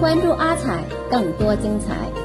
关注阿彩更多精彩。